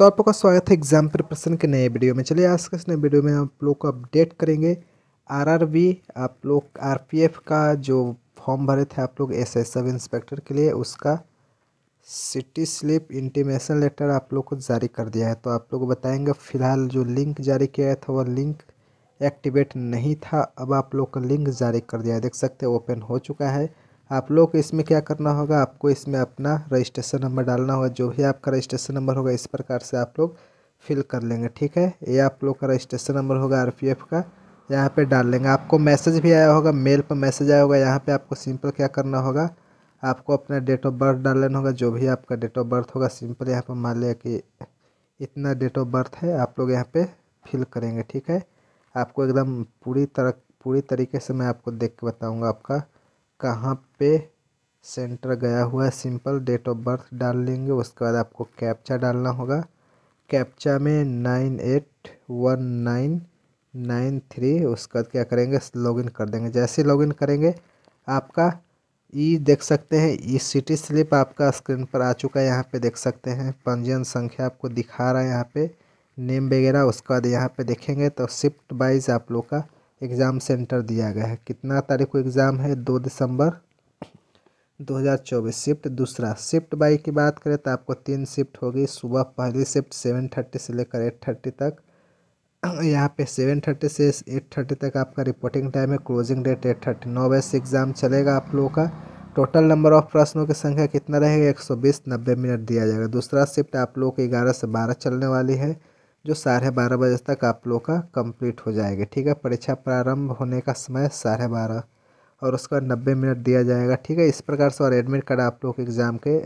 दोस्तों आप लोग का स्वागत है एग्ज़ाम प्रिपरेशन के नए वीडियो में। चलिए आज के इस नए वीडियो में आप लोग को अपडेट करेंगे आरआरबी, आप लोग आरपीएफ का जो फॉर्म भरे थे आप लोग एस सब इंस्पेक्टर के लिए, उसका सिटी स्लिप इंटीमेशन लेटर आप लोग को जारी कर दिया है। तो आप लोग बताएँगे, फ़िलहाल जो लिंक जारी किया था वह लिंक एक्टिवेट नहीं था, अब आप लोग का लिंक जारी कर दिया है। देख सकते ओपन हो चुका है। आप लोग को इसमें क्या करना होगा? आपको इसमें अपना रजिस्ट्रेशन नंबर डालना होगा। जो भी आपका रजिस्ट्रेशन नंबर होगा, इस प्रकार से आप लोग फिल कर लेंगे, ठीक है? ये आप लोग का रजिस्ट्रेशन नंबर होगा आरपीएफ का। यहाँ पे डाल लेंगे। आपको मैसेज भी आया होगा मेल पर मैसेज आया होगा। यहाँ पे आपको सिंपल क्या करना होगा? आपको अपना डेट ऑफ़ बर्थ डाल लेना होगा। जो भी आपका डेट ऑफ़ बर्थ होगा सिंपल यहाँ पर मान लिया कि इतना डेट ऑफ़ बर्थ है, आप लोग यहाँ पे फिल करेंगे, ठीक है? आपको एकदम पूरी तरह, पूरी तरीके से मैं आपको देख के बताऊँगा आपका कहाँ पे सेंटर गया हुआ है? सिंपल डेट ऑफ़ बर्थ डाल लेंगे, उसके बाद आपको कैप्चा डालना होगा। कैप्चा में nine eight one nine nine three उसके बाद क्या करेंगे? लॉगिन कर देंगे। जैसे लॉगिन करेंगे, आपका ई देख सकते हैं। ई सिटी स्लिप आपका स्क्रीन पर आ चुका है। यहाँ पे देख सकते हैं। पंजीयन संख्या आपको दिखा रहा है यहाँ पे। नेम वगैरह, उसके बाद यहाँ पे देखेंगे तो शिफ्ट वाइज आप लोग का एग्ज़ाम सेंटर दिया गया है। कितना तारीख को एग्ज़ाम है? दो दिसंबर 2024 शिफ्ट दूसरा। शिफ्ट बाई की बात करें तो आपको तीन शिफ्ट होगी। सुबह पहली शिफ्ट सेवन थर्टी से लेकर एट थर्टी तक। यहाँ पे सेवन थर्टी से एट थर्टी तक आपका रिपोर्टिंग टाइम है। Closing date eight thirty. नौ बजे से एग्ज़ाम चलेगा आप लोगों का। टोटल नंबर ऑफ़ प्रश्नों की संख्या कितना रहेगा? एक सौ बीस। नब्बे मिनट दिया जाएगा। दूसरा शिफ्ट आप लोगों की ग्यारह से बारह चलने वाली है। जो साढ़े बारह बजे तक आप लोग का कंप्लीट हो जाएगा, ठीक है? परीक्षा प्रारंभ होने का समय साढ़े बारह और उसका नब्बे मिनट दिया जाएगा, ठीक है? इस प्रकार से और एडमिट कार्ड आप लोग एग्ज़ाम के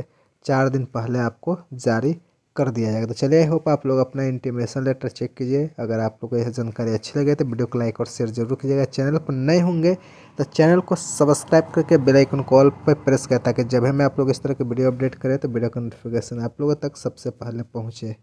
चार दिन पहले आपको जारी कर दिया जाएगा। तो चलिए आई होप आप लोग अपना इंटीमेशन लेटर चेक कीजिए। अगर आप लोग को यह जानकारी अच्छी लगे तो वीडियो को लाइक और शेयर ज़रूर कीजिएगा। चैनल पर नए होंगे तो चैनल को सब्सक्राइब करके बेल आइकन कॉल पर प्रेस करें ताकि जब हमें आप लोग इस तरह के वीडियो अपडेट करें तो वीडियो का नोटिफिकेशन आप लोगों तक सबसे पहले पहुँचे।